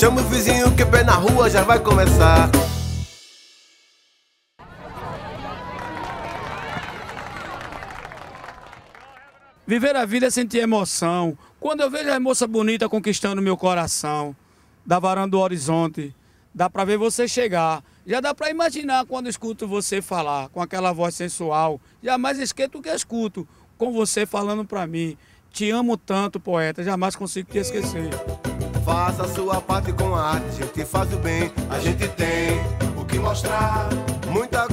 Chama o vizinho que pé na rua já vai começar. Viver a vida é sentir emoção. Quando eu vejo a moça bonita conquistando meu coração, da varanda do horizonte, dá para ver você chegar. Já dá para imaginar quando escuto você falar, com aquela voz sensual. Jamais esqueço o que escuto, com você falando para mim. Te amo tanto, poeta, jamais consigo te esquecer. Faça a sua parte com a arte, gente faz o bem, a gente tem o que mostrar. Muita.